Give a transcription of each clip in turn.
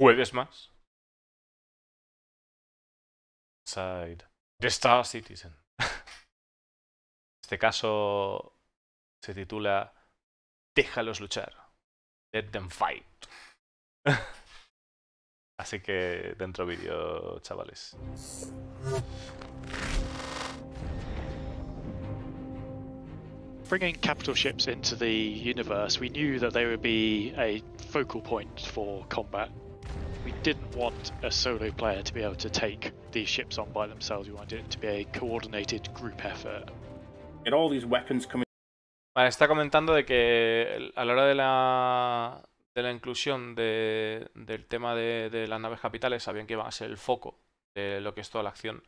juegues más. Side. The Star Citizen. este caso se titula Déjalos luchar. Let them fight. Así que dentro vídeo, chavales. Bringing capital ships into the universe, we knew that they would be a focal point for combat. We didn't want a solo player to be able to take these ships on by themselves. We wanted it to be a coordinated group effort. And all these weapons coming. Vale, está comentando de que a la hora de la, de la inclusión de, del tema de, de, las naves capitales sabían que iban a ser el foco de lo que es toda la acción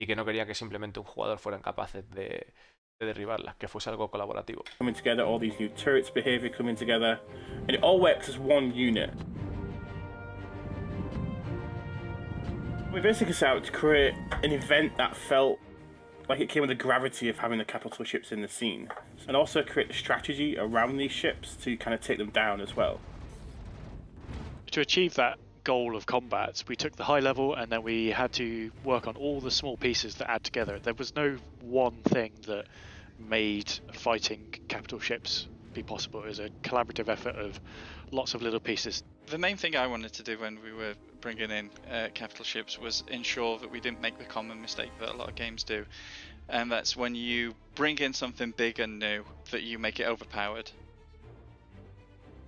y que no quería que simplemente un jugador fueran capaces de, de derribarlas, que fuese algo colaborativo. Coming together, all these new turrets behavior coming together, and it all works as one unit. We basically set out to create an event that felt like it came with the gravity of having the capital ships in the scene, and also create the strategy around these ships to kind of take them down as well. To achieve that goal of combat, we took the high level and then we had to work on all the small pieces that add together. There was no one thing that made fighting capital ships be possible. It was a collaborative effort of lots of little pieces. The main thing I wanted to do when we were bringing in uh, capital ships was ensure that we didn't make the common mistake that a lot of games do, and that's when you bring in something big and new, that you make it overpowered.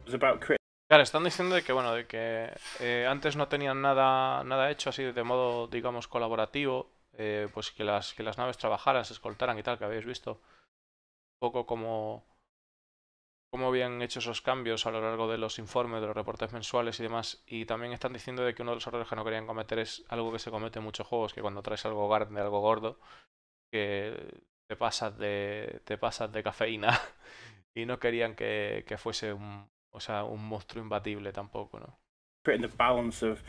It was about creating Claro, están diciendo que bueno, de que eh, antes no tenían nada, nada hecho así de modo, digamos, colaborativo, eh, pues que las, que las naves trabajaran, se escoltaran y tal, que habéis visto un poco como cómo habían hecho esos cambios a lo largo de los informes, de los reportes mensuales y demás. Y también están diciendo de que uno de los errores que no querían cometer es algo que se comete en muchos juegos, que cuando traes algo grande, algo gordo, que te pasas de, te pasas de cafeína y no querían que, que fuese un, o sea, un monstruo imbatible tampoco, ¿no? creating the balance of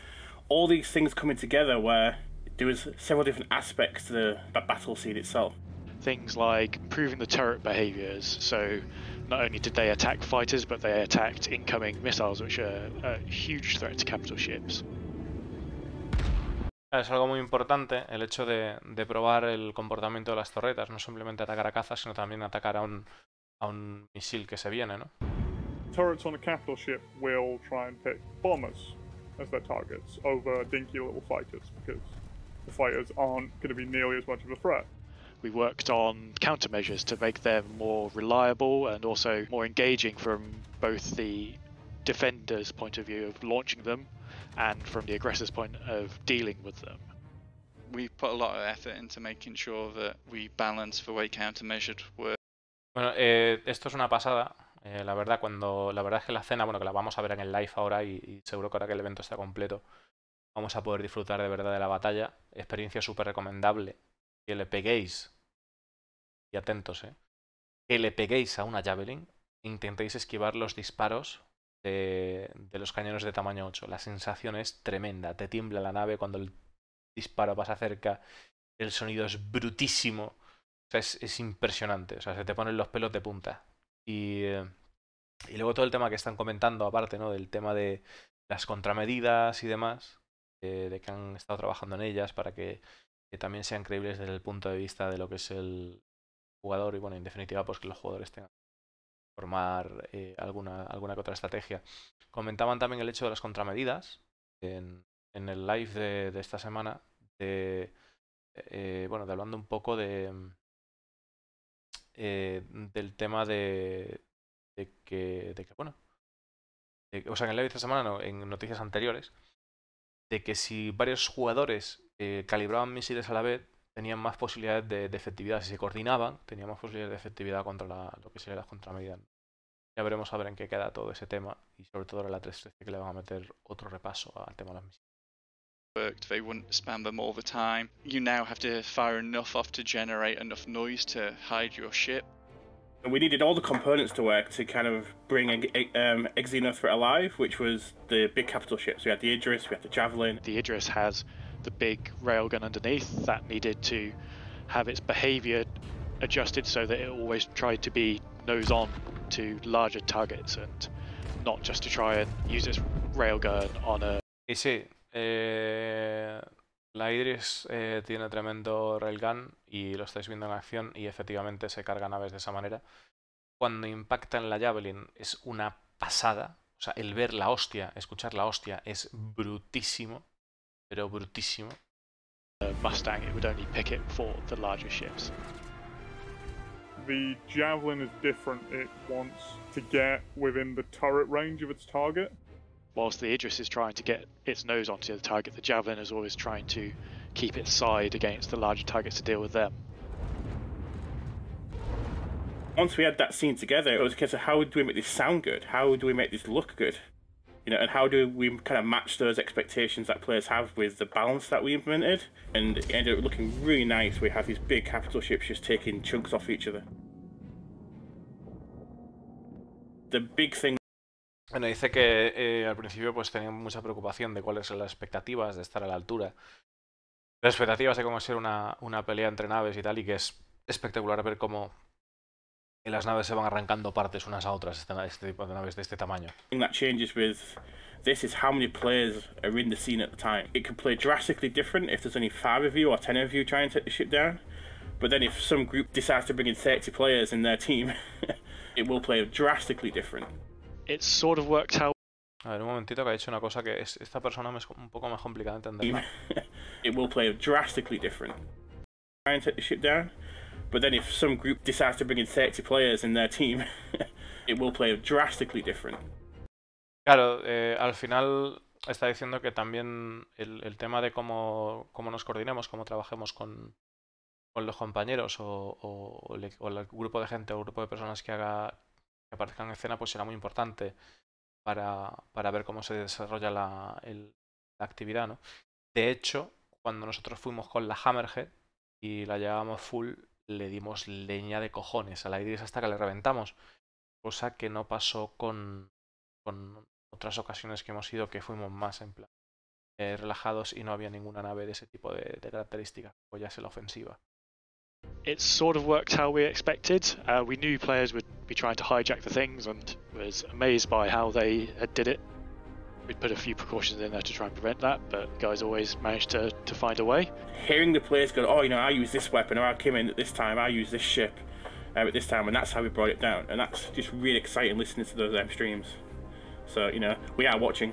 all these things coming together where there was several different aspects to the, the battle scene itself. Things like improving the turret behaviors. So not only did they attack fighters, but they attacked incoming missiles, which are a huge threat to capital ships. Es algo muy importante el hecho de, de probar el comportamiento de las torretas, no simplemente atacar a cazas, sino también atacar a un, a un misil que se viene, ¿no? turrets on a capital ship will try and pick bombers as their targets over dinky little fighters because the fighters aren't going to be nearly as much of a threat. We worked on countermeasures to make them more reliable and also more engaging from both the defender's point of view of launching them and from the aggressor's point of dealing with them. We put a lot of effort into making sure that we balance the way countermeasured were. Bueno, eh, esto es una pasada. Eh, la verdad, cuando la verdad es que la cena, bueno, que la vamos a ver en el live ahora y, y, seguro que ahora que el evento está completo, vamos a poder disfrutar de verdad de la batalla. Experiencia súper recomendable. Que le peguéis, y atentos, eh, que le peguéis a una Javelin intentéis esquivar los disparos de, los cañones de tamaño 8. La sensación es tremenda. Te tiembla la nave cuando el disparo pasa cerca. El sonido es brutísimo. O sea, es, es impresionante. O sea, se te ponen los pelos de punta. Y, eh, y, luego todo el tema que están comentando, aparte, ¿no? Del tema de las contramedidas y demás, eh, de que han estado trabajando en ellas para que, también sean creíbles desde el punto de vista de lo que es el jugador y, bueno, en definitiva, pues que los jugadores tengan que formar eh, alguna, alguna que otra estrategia. Comentaban también el hecho de las contramedidas en, en el live de, esta semana, de, eh, bueno, de hablando un poco de eh, del tema de, de, que, de que, bueno, o sea, en el live de esta semana, no, en noticias anteriores, de que si varios jugadores calibraban misiles a la vez, tenían más posibilidades de, de, efectividad. Si se coordinaban, tenían más posibilidades de efectividad contra la, lo que sería las contramedidas. Ya veremos a ver en qué queda todo ese tema y sobre todo en la 313 que le van a meter otro repaso al tema de las misiles. worked, they wouldn't spam them all the time. You now have to fire enough off to generate enough noise to hide your ship. And we needed all the components to work to kind of bring um, Exyno Threat alive, which was the big capital ships. We had the Idris, we had the Javelin. The Idris has the big railgun underneath that needed to have its behavior adjusted so that it always tried to be nose on to larger targets and not just to try and use its railgun on a Y sí, eh, la Idris eh, tiene tremendo railgun y lo estáis viendo en acción y efectivamente se carga naves de esa manera. Cuando impacta en la Javelin es una pasada. O sea, el ver la hostia, escuchar la hostia es brutísimo, pero brutísimo. Uh, Mustang, it would only pick it for the larger ships. The javelin is different. It wants to get within the turret range of its target. Whilst the Idris is trying to get its nose onto the target, the Javelin is always trying to keep its side against the larger targets to deal with them. Once we had that scene together, it was a case of how do we make this sound good? How do we make this look good? You know, and how do we kind of match those expectations that players have with the balance that we implemented? And it ended up looking really nice. We have these big capital ships just taking chunks off each other. The big thing Bueno, dice que eh, al principio pues tenían mucha preocupación de cuáles son las expectativas de estar a la altura. Las expectativas de cómo ser una, una pelea entre naves y tal, y que es espectacular ver cómo las naves se van arrancando partes unas a otras, este, este tipo de naves de este tamaño. that changes with this is how many players are in the scene at the time. It can play drastically different if there's only five of you or ten of you trying to take the ship down. But then if some group decides to bring in 30 players in their team, it will play drastically different. It sort of worked how A ver, un momentito que ha dicho una cosa que es, esta persona me es un poco más complicada de entender. it will play drastically different. Try and take the ship down, but then if some group decides to bring in 30 players in their team, it will play drastically different. Claro, eh, al final está diciendo que también el, tema de cómo, cómo, nos coordinemos, cómo trabajemos con, con los compañeros o, el, grupo de gente o el grupo de personas que haga que aparezcan en escena, pues será muy importante para, para ver cómo se desarrolla la, la actividad, ¿no? De hecho, cuando nosotros fuimos con la Hammerhead y la llevábamos full, le dimos leña de cojones a la hasta que le reventamos. Cosa que no pasó con, con otras ocasiones que hemos ido que fuimos más en plan eh, relajados y no había ninguna nave de ese tipo de, características, o ya sea la ofensiva. It sort of worked how we expected. We put a few precautions in there to try and prevent that, but guys always managed to, to find a way. Hearing the players go, oh, you know, I use this weapon, or I came in at this time, I use this ship uh, at this time, and that's how we brought it down. And that's just really exciting listening to those um, streams. So, you know, we are watching.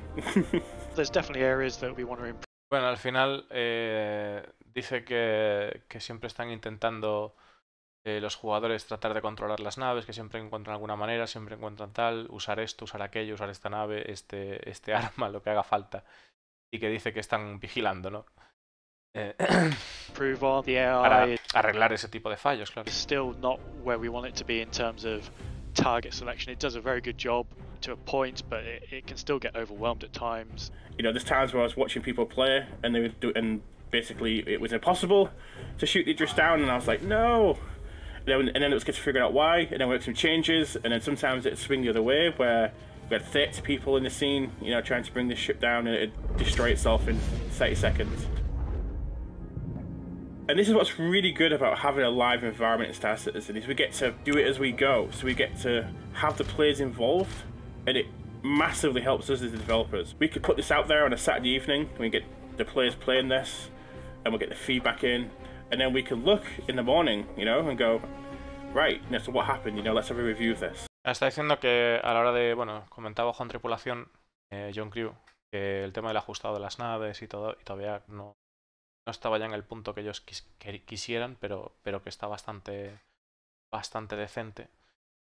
There's definitely areas that we want to improve. Bueno, al final eh, dice que, que, siempre están intentando eh, los jugadores tratar de controlar las naves, que siempre encuentran alguna manera, siempre encuentran tal, usar esto, usar aquello, usar esta nave, este, este arma, lo que haga falta. Y que dice que están vigilando, ¿no? Eh, para arreglar ese tipo de fallos, claro. Still not where we want it to be in terms of target selection. It does a very good job to a point, but it, it, can still get overwhelmed at times. You know, there's times where I was watching people play, and they would do, and basically it was impossible to shoot the Idris down, and I was like, no. And then, and then it was good to figure out why, and then we make some changes, and then sometimes it swing the other way where we had 30 people in the scene, you know, trying to bring this ship down, and it destroy itself in 30 seconds. And this is what's really good about having a live environment in Star Citizen is we get to do it as we go. So we get to have the players involved and it massively helps us as developers. We could put this out there on a Saturday evening and we get the players playing this and we'll get the feedback in and then we can look in the morning, you know, and go, right, you know, so what happened, you know, let's have a review of this. Está diciendo que a la hora de, bueno, comentaba con tripulación, eh, John Crew, que el tema del ajustado de las naves y todo, y todavía no, no estaba ya en el punto que ellos quis que quisieran, pero, pero que está bastante, bastante decente.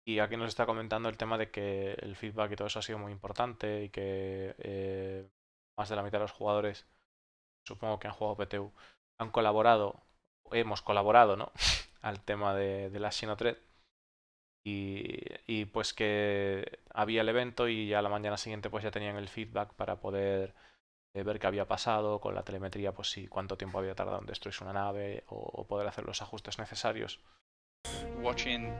Y aquí nos está comentando el tema de que el feedback y todo eso ha sido muy importante y que eh, más de la mitad de los jugadores, supongo que han jugado PTU, han colaborado, hemos colaborado, ¿no? al tema de, de la Sinotred. Y, y, pues que había el evento y ya la mañana siguiente pues ya tenían el feedback para poder eh, ver qué había pasado con la telemetría, pues si cuánto tiempo había tardado en destruirse una nave o, o poder hacer los ajustes necesarios. Watching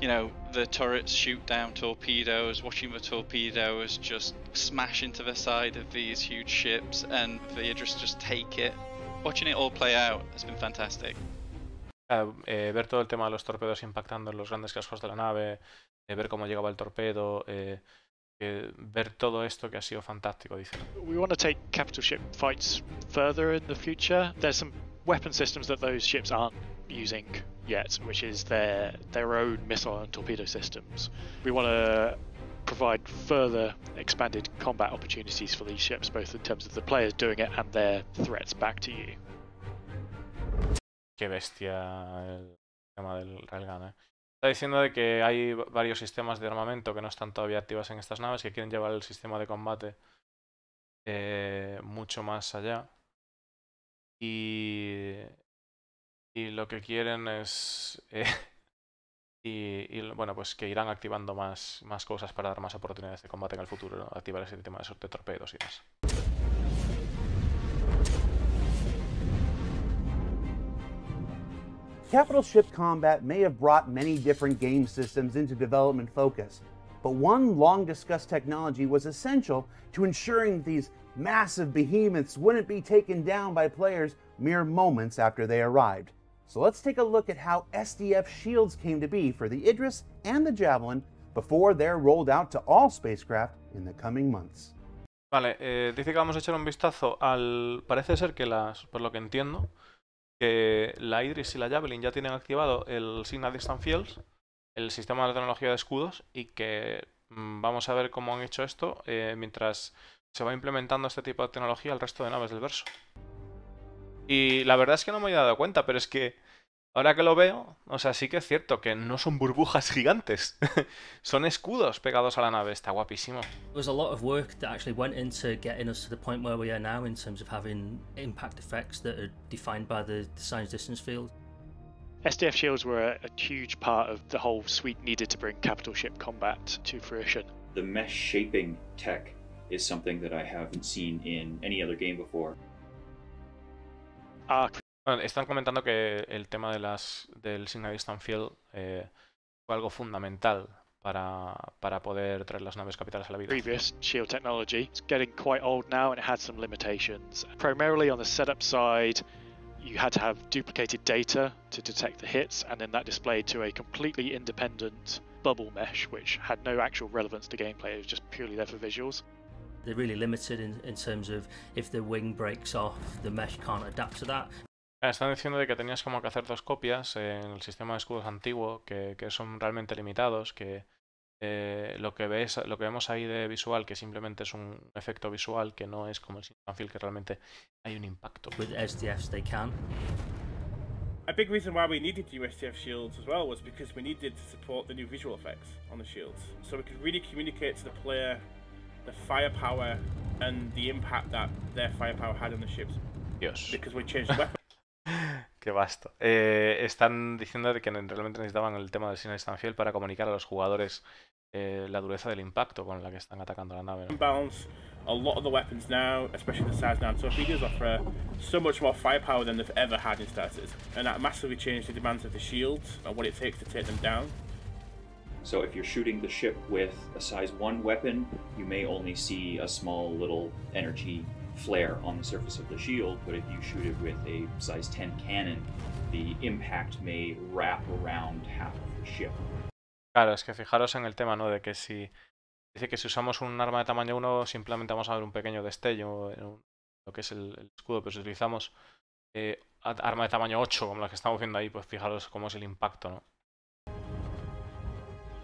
you know, the turrets shoot down torpedoes, watching the torpedoes just smash into the side of these huge ships and Idris just take it. Watching it all play out has been fantastic. Uh, eh, ver todo el tema de los torpedos impactando en los grandes cascos de la nave, eh, ver cómo llegaba el torpedo, eh, que ver todo esto que ha sido fantástico, dicen. We want to take capital ship fights further in the future. There's some weapon systems that those ships aren't using yet, which is their their own missile and torpedo systems. We want to provide further expanded combat opportunities for these ships, both in terms of the players doing it and their threats back to you. Qué bestia el tema del Railgun, ¿eh? Está diciendo de que hay varios sistemas de armamento que no están todavía activos en estas naves, que quieren llevar el sistema de combate eh, mucho más allá. Y, y lo que quieren es... Eh, y, y, bueno, pues que irán activando más, más cosas para dar más oportunidades de combate en el futuro, ¿no? activar ese tema de, de torpedos y demás. Capital ship combat may have brought many different game systems into development focus, but one long discussed technology was essential to ensuring these massive behemoths wouldn't be taken down by players mere moments after they arrived. So let's take a look at how SDF shields came to be for the Idris and the Javelin before they're rolled out to all spacecraft in the coming months. Vale, eh, dice que vamos a echar un vistazo al... Parece ser que las, por lo que entiendo, que la Idris y la Javelin ya tienen activado el Signal Distant Fields, el sistema de tecnología de escudos, y que mmm, vamos a ver cómo han hecho esto eh, mientras se va implementando este tipo de tecnología al resto de naves del verso. Y la verdad es que no me he dado cuenta, pero es que ahora que lo veo, o sea, sí que es cierto que no son burbujas gigantes, son escudos pegados a la nave, está guapísimo. There was a lot of work that actually went into getting us to the point where we are now in terms of having impact effects that are defined by the, the science distance field. SDF shields were a, a huge part of the whole suite needed to bring capital ship combat to fruition. The mesh shaping tech is something that I haven't seen in any other game before. Bueno, están comentando que el tema de las, del Signal Distant Field eh, fue algo fundamental para, para poder traer las naves capitales a la vida. previous shield technology is getting quite old now and it had some limitations. Primarily on the setup side, you had to have duplicated data to detect the hits, and then that displayed to a completely independent bubble mesh, which had no actual relevance to gameplay. It was just purely there for visuals. They're really limited in, in terms of if the wing breaks off, the mesh can't adapt to that. Ah, Están diciendo de que tenías como que hacer dos copias en el sistema de escudos antiguo, que, que son realmente limitados, que eh, lo que ves, lo que vemos ahí de visual, que simplemente es un efecto visual, que no es como el Signal que realmente hay un impacto. With SDFs, they can. A big reason why we needed USTF shields as well was because we needed to support the new visual effects on the shields. So we could really communicate to the player the firepower and the impact that their firepower had on the ships Dios. because we changed the weapon. Qué vasto. Eh, están diciendo de que realmente necesitaban el tema del Signal Distant Field para comunicar a los jugadores eh, la dureza del impacto con la que están atacando la nave. ¿no? Balance a lot of the weapons now, especially the size 9 torpedoes, offer so much more firepower than they've ever had in starters, and that massively changed the demands of the shields and what it takes to take them down. So if you're shooting the ship with a size 1 weapon, you may only see a small little energy flare on the surface of the shield, but if you shoot it with a size 10 cannon, the impact may wrap around half of the ship. Claro, es que fijaros en el tema, ¿no? De que si. Dice que si usamos un arma de tamaño 1, simplemente vamos a ver un pequeño destello en un- lo que es el, el escudo, pero si utilizamos eh, arma de tamaño 8, como la que estamos viendo ahí, pues fijaros cómo es el impacto, ¿no?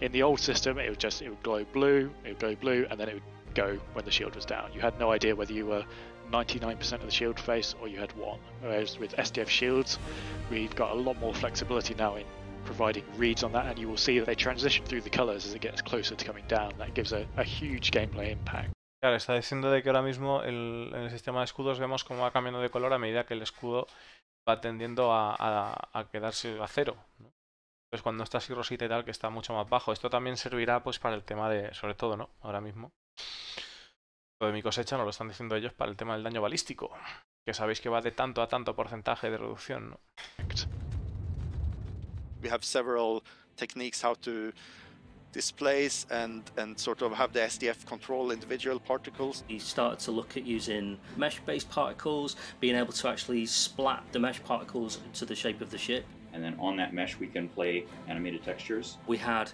In the old system, it would just it would glow blue, it would go blue, and then it would go when the shield was down. You had no idea whether you were 99% of the shield face or you had one. Whereas with SDF shields, we've got a lot more flexibility now in providing reads on that, and you will see that they transition through the colors as it gets closer to coming down. That gives a, a huge gameplay impact. Claro, está diciendo de que ahora mismo el, en el sistema de escudos vemos cómo va cambiando de color a medida que el escudo va tendiendo a, a- a quedarse a cero. ¿no? Pues cuando está así rosita y tal, que está mucho más bajo. Esto también servirá pues para el tema de, sobre todo, ¿no? Ahora mismo. Lo de mi cosecha nos lo están diciendo ellos para el tema del daño balístico. Que sabéis que va de tanto a tanto porcentaje de reducción, ¿no? we have several techniques how to displace and and sort of have the SDF control individual particles. We started to look at using mesh-based particles, being able to actually splat the mesh particles into the shape of the ship. And then on that mesh we can play animated textures. We had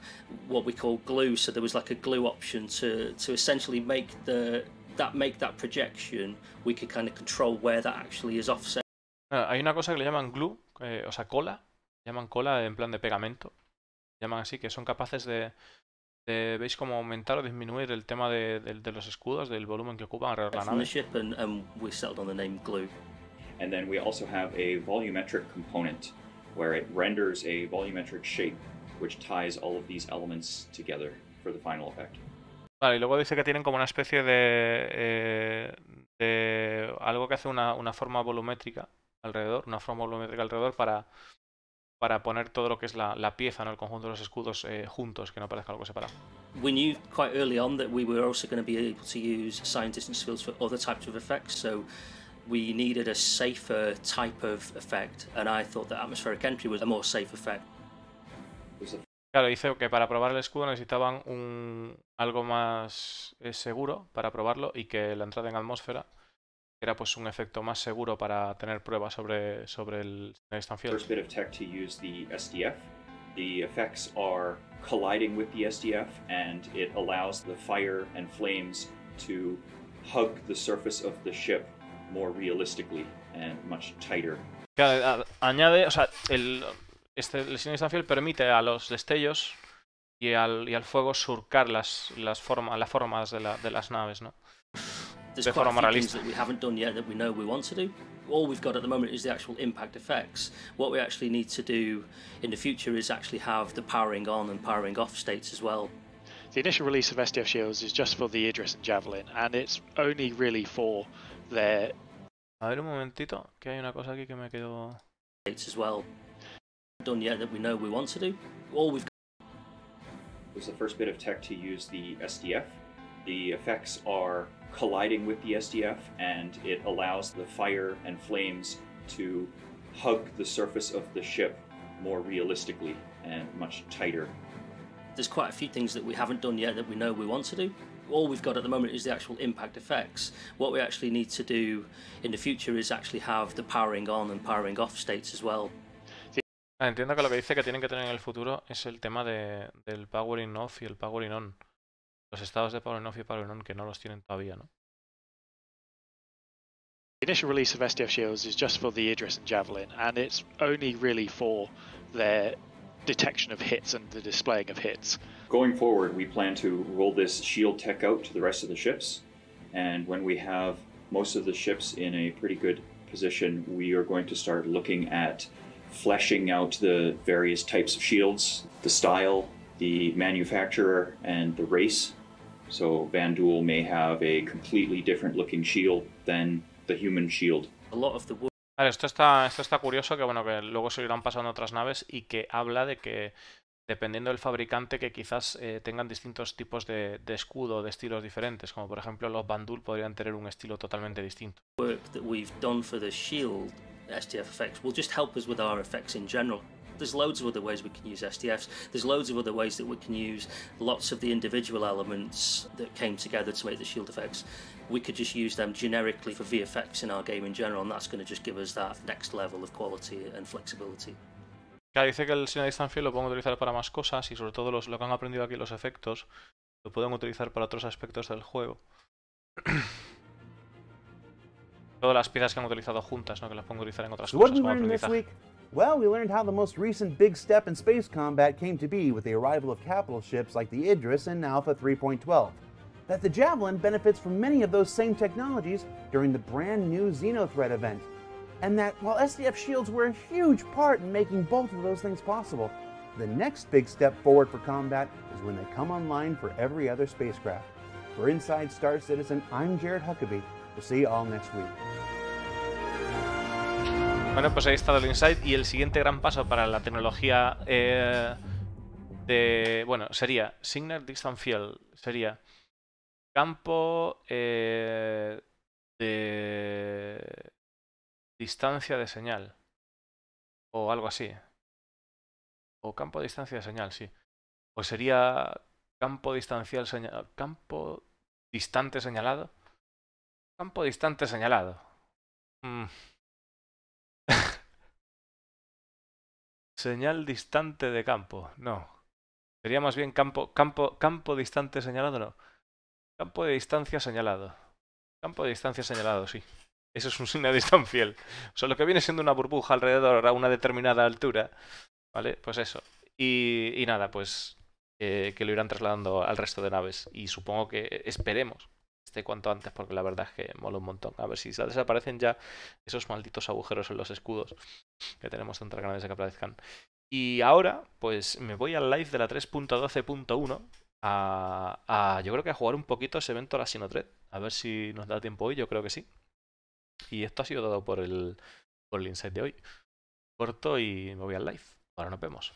what we call glue, so there was like a glue option to to essentially make the that make that projection. We could kind of control where that actually is offset. Ah, hay una cosa que le llaman glue, eh, o sea, cola, llaman cola en plan de pegamento, llaman así, que son capaces de, de ¿veis cómo aumentar o disminuir el tema de, de- de los escudos, del volumen que ocupan alrededor de la the nave? ship, and, and we settled on the name glue. And then we also have a volumetric component where it renders a volumetric shape which ties all of these elements together for the final effect. Vale, y luego dice que tienen como una especie de, eh, de algo que hace una, una forma volumétrica alrededor, una forma volumétrica alrededor para, para poner todo lo que es la, la pieza, ¿no? el conjunto de los escudos eh, juntos, que no parezca algo separado. We knew quite early on that we were also going to be able to use sign distance fields for other types of effects, so we needed a safer type of effect, and I thought that atmospheric entry was a more safe effect. Claro, dice que para probar el escudo necesitaban un, algo más eh, seguro para probarlo y que la entrada en atmósfera era pues un efecto más seguro para tener pruebas sobre, sobre el Distant Field. first bit of tech to use the SDF. The effects are colliding with the SDF and it allows the fire and flames to hug the surface of the ship more realistically and much tighter. Claro, a- añade, o sea, el, este, el Sin Distant Field permite a los destellos y al, y al fuego surcar las, las, forma- las formas de, la- de las naves, ¿no? There's De quite a forma few things realista. that we haven't done yet that we know we want to do. All we've got at the moment is the actual impact effects. What we actually need to do in the future is actually have the powering on and powering off states as well. The initial release of SDF shields is just for the Idris and Javelin, and it's only really for their A ver un momentito, que hay una cosa aquí que me quedó... As well. Done yet that we know we want to do. All we've was the first bit of tech to use the SDF. The effects are colliding with the SDF and it allows the fire and flames to hug the surface of the ship more realistically and much tighter. there's quite a few things that we haven't done yet that we know we want to do. All we've got at the moment is the actual impact effects. What we actually need to do in the future is actually have the powering on and powering off states as well. Ah, entiendo que lo que dice que tienen que tener en el futuro es el tema de, del powering off y el powering on. Los estados de powering off y powering on que no los tienen todavía, ¿no? the initial release of SDF shields is just for the Idris and Javelin, and it's only really for their detection of hits and the displaying of hits. Going forward, we plan to roll this shield tech out to the rest of the ships, and when we have most of the ships in a pretty good position, we are going to start looking at fleshing out the various types of shields, the style, the manufacturer, and the race. So Van Duel may have a completely different looking shield than the human shield. A lot of the wood Vale, esto está, esto está curioso, que bueno, que luego se irán pasando otras naves y que habla de que dependiendo del fabricante que quizás eh, tengan distintos tipos de, de escudo, de estilos diferentes, como por ejemplo los Bandul podrían tener un estilo totalmente distinto. work that we've done for the shield SDF effects will just help us with our effects in general. There's loads of other ways we can use SDFs. There's loads of other ways that we can use lots of the individual elements that came together to make the shield effects. We could just use them generically for VFX in our game in general, and that's going to just give us that next level of quality and flexibility. Claro, dice que el Sin Distant Field lo pueden utilizar para más cosas y sobre todo los, lo que han aprendido aquí los efectos lo pueden utilizar para otros aspectos del juego. Todas las piezas que han utilizado juntas, ¿no? Que las pueden utilizar en otras So, what cosas we como this aprendizaje. week? Well, we learned how the most recent big step in space combat came to be with the arrival of capital ships like the Idris and Alpha 3.12. That the Javelin benefits from many of those same technologies during the brand new Xenothreat event. And that while SDF shields were a huge part in making both of those things possible, the next big step forward for combat is when they come online for every other spacecraft. For Inside Star Citizen, I'm Jared Huckabee. We'll see you all next week. Bueno, pues ahí está el Insight y el siguiente gran paso para la tecnología eh, de... Bueno, sería Signal Distant Field, sería campo eh, de distancia de señal o algo así. O campo de distancia de señal, sí. O sería campo distancial señal... Campo distante señalado. Campo distante señalado. Mm. Señal distante de campo. No. Sería más bien campo, campo, campo distante señalado, no. Campo de distancia señalado. Campo de distancia señalado, sí. Eso es un signo de distancia fiel. O sea, lo que viene siendo una burbuja alrededor a una determinada altura. ¿Vale? Pues eso. Y, nada, pues que lo irán trasladando al resto de naves. Y supongo que esperemos esté cuanto antes, porque la verdad es que mola un montón. A ver si desaparecen ya esos malditos agujeros en los escudos que tenemos tantas ganas de que aparezcan. Y ahora, pues me voy al live de la 3.12.1 a, a, yo creo que a jugar un poquito ese evento a la Sinotred. A ver si nos da tiempo hoy, yo creo que sí. Y esto ha sido todo por el, por el insight de hoy. Corto y me voy al live. Ahora nos vemos.